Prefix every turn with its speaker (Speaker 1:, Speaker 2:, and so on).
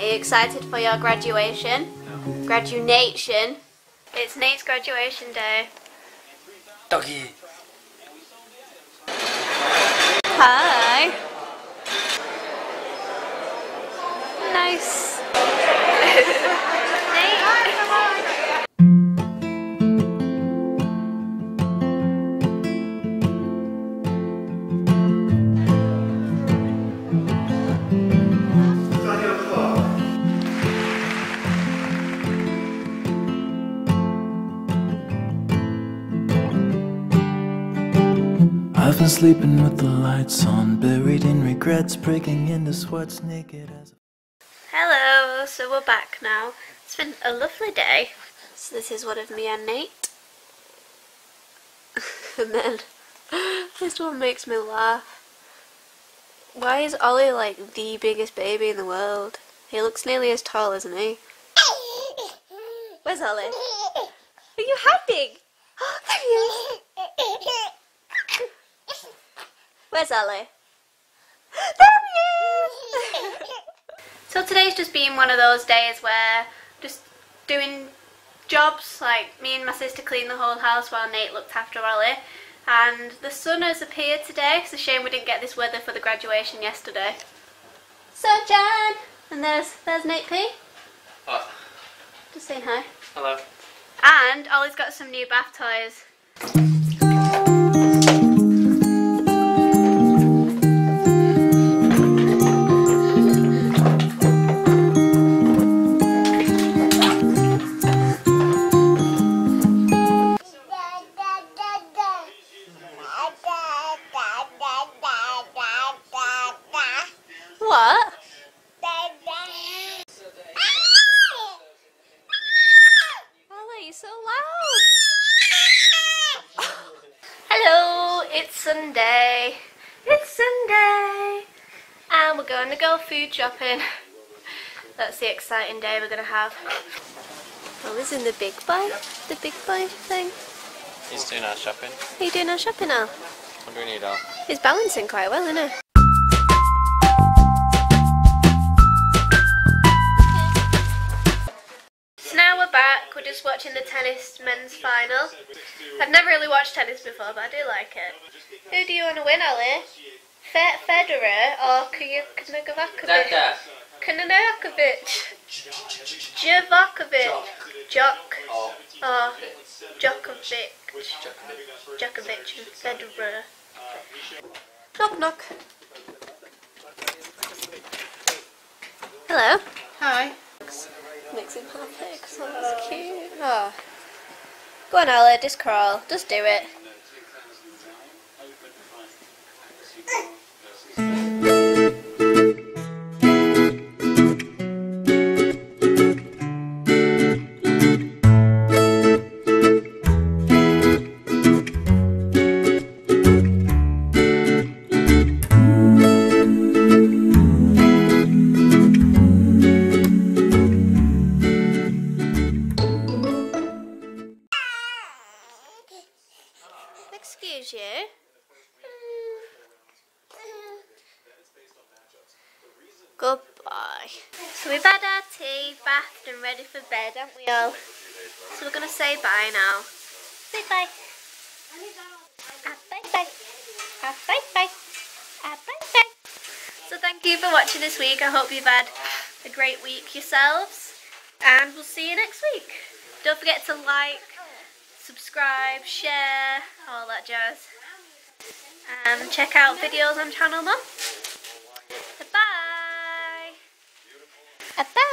Speaker 1: excited for your graduation? Graduation. It's Nate's graduation day.
Speaker 2: Doggy.
Speaker 1: Hi. Nice. Nate.
Speaker 3: Been sleeping with the lights on, buried in regrets, breaking into sweats naked as.
Speaker 1: Hello, so we're back now. It's been a lovely day. So this is one of me and Nate. and then this one makes me laugh. Why is Ollie like the biggest baby in the world? He looks nearly as tall, isn't he? Where's Ollie? Are you happy? Oh, there he is. Where's Ollie? There he is! so today's just been one of those days where just doing jobs, like me and my sister cleaned the whole house while Nate looked after Ollie. And the sun has appeared today. It's a shame we didn't get this weather for the graduation yesterday. Sunshine! And there's there's Nate P.
Speaker 2: What?
Speaker 1: Just saying hi.
Speaker 2: Hello.
Speaker 1: And Ollie's got some new bath toys. It's Sunday. It's Sunday. And we're going to go food shopping. That's the exciting day we're going to have. Ollie's in the big boy, the big boy thing.
Speaker 2: He's doing our shopping.
Speaker 1: Are you doing our shopping now?
Speaker 2: What do we need all?
Speaker 1: He's balancing quite well, isn't he? Watching the tennis men's final. I've never really watched tennis before, but I do like it. Who do you want to win, Ollie? Fe- Federer or Knagakovic? Knagakovic. Djokovic. Jok. Or Djokovic. Djokovic and Federer. Knock knock. Hello.
Speaker 4: Hi.
Speaker 1: Makes him happy because that's cute. Oh. Go on, Ella, just crawl. Just do it. Excuse you. Goodbye. So we've had our tea, bathed and ready for bed, haven't we all? So we're going to say bye now. Say bye. Ah, bye bye. Ah, bye bye. Ah, bye bye. So thank you for watching this week. I hope you've had a great week yourselves. And we'll see you next week. Don't forget to like, subscribe, share, all that jazz. And check out videos on Channel Mum. Bye. Bye.